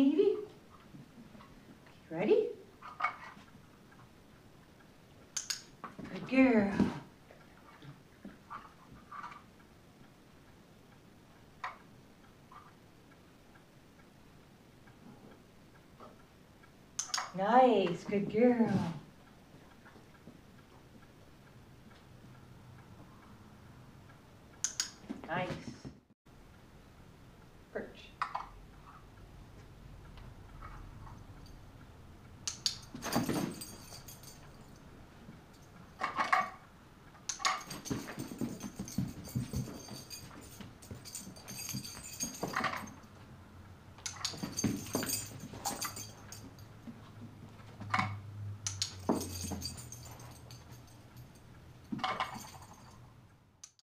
Evie. Ready? Good girl. Nice, good girl. Nice. Perch.